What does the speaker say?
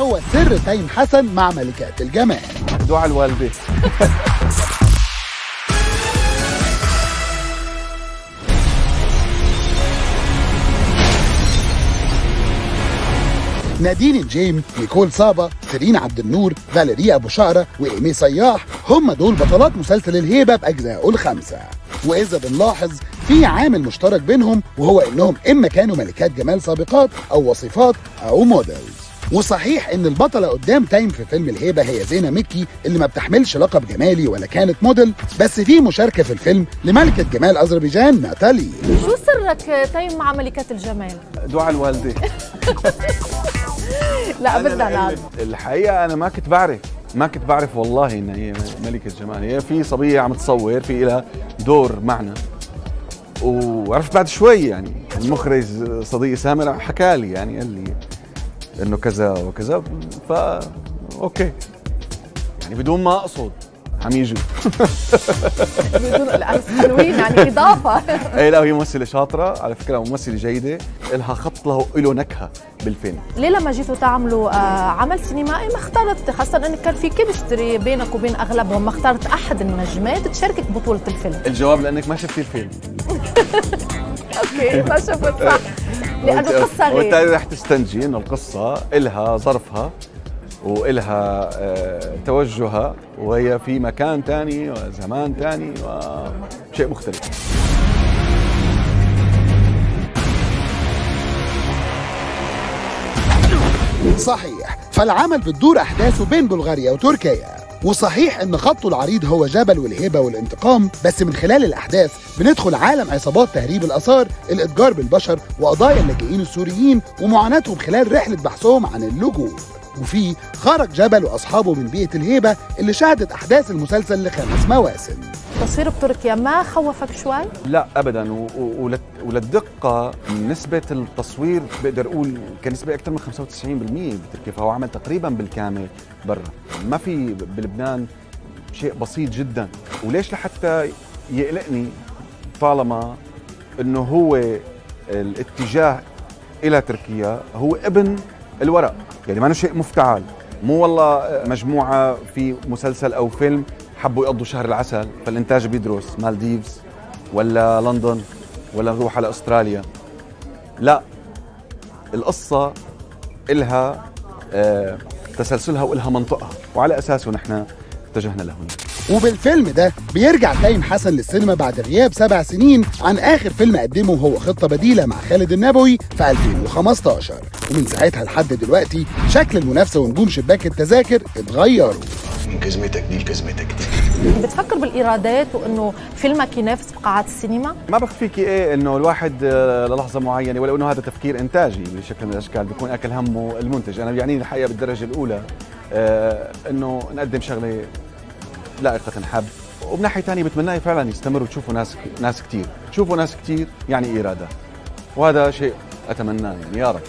هو سر تيم حسن مع ملكات الجمال. دعاء الوالده نادين جيم نيكول سابا سيرين عبد النور فاليريا أبو شعرة وإيمي صياح هم دول بطلات مسلسل الهيبة باجزائه الخمسة. وإذا بنلاحظ في عامل مشترك بينهم وهو إنهم إما كانوا ملكات جمال سابقات أو وصيفات أو models وصحيح إن البطلة قدام تيم في فيلم الهيبة هي زينة مكي اللي ما بتحملش لقب جمالي ولا كانت موديل بس في مشاركة في الفيلم لملكة جمال أذربيجان ناتالي. شو سرك تيم مع ملكات الجمال؟ دعاء الوالده لا بدنا نعرف. الحقيقة أنا ما كنت بعرف ما كنت بعرف والله إن هي ملكة جمال. هي في صبية عم تصور في لها دور معنا. وعرفت بعد شوي يعني المخرج صديقي سامر حكى لي يعني قال لي إنه كذا وكذا ف okay. يعني بدون ما أقصد عم يجوا بدون لا حلوين يعني إضافة. اي لا هي ممثلة شاطرة على فكرة ممثلة جيدة لها خط له له نكهة بالفيلم. ليه لما جيتوا تعملوا آه عمل سينمائي ما اخترت خاصة انك كان في chemistry بينك وبين أغلبهم ما اخترت أحد النجمات تشاركك بطولة الفيلم. الجواب لأنك ما شفتي الفيلم. أوكي ما شفت صح. لأنه قصه غير. وبالتالي رح تستنتجي انه القصة إلها ظرفها وإلها آه، توجهها وهي في مكان تاني وزمان تاني وشيء مختلف. صحيح فالعمل بتدور احداثه بين بلغاريا وتركيا. وصحيح إن خطه العريض هو جبل والهبه والانتقام بس من خلال الأحداث بندخل عالم عصابات تهريب الآثار الإتجار بالبشر وقضايا اللاجئين السوريين ومعاناتهم خلال رحلة بحثهم عن اللجوء. وفي خرج جبل وأصحابه من بيئة الهيبة اللي شهدت أحداث المسلسل لخمس مواسم. تصوير بتركيا ما خوفك شوي؟ لا ابدا. و- و- ولل- وللدقة نسبة التصوير بقدر أقول كنسبة أكثر من 95% بتركيا فهو عمل تقريبا بالكامل برا. ما في بلبنان شيء بسيط جدا. وليش لحتى يقلقني طالما إنه هو الاتجاه إلى تركيا هو ابن الورق. يعني ما شيء مفتعل. مو والله مجموعة في مسلسل أو فيلم حبوا يقضوا شهر العسل فالإنتاج بيدرس مالديفز ولا لندن ولا نروح على أستراليا. لا القصة إلها آه، تسلسلها وإلها منطقها وعلى أساسه نحن اتجهنا لهنا. وبالفيلم ده بيرجع تايم حسن للسينما بعد غياب سبع سنين عن آخر فيلم قدمه هو خطة بديلة مع خالد النبوي في 2015 ومن ساعتها لحد دلوقتي شكل المنافسة ونجوم شباك التذاكر اتغيروا. من كزمتك دي لكزمتك. دي بتفكر بالإيرادات وإنه فيلمك ينافس بقاعات السينما؟ ما بخفيكي إيه إنه الواحد آه، للحظة معينة ولو إنه هذا تفكير إنتاجي بشكل من الأشكال بيكون أكل همه المنتج. أنا بيعنيني الحقيقة بالدرجة الأولى آه، إنه نقدم شغلة لائقة تنحب وبناحيه ثانية بتمنى فعلا يستمر وتشوفوا ناس ناس كثير تشوفوا ناس كثير يعني ايرادات وهذا شيء أتمناه يعني يا رب.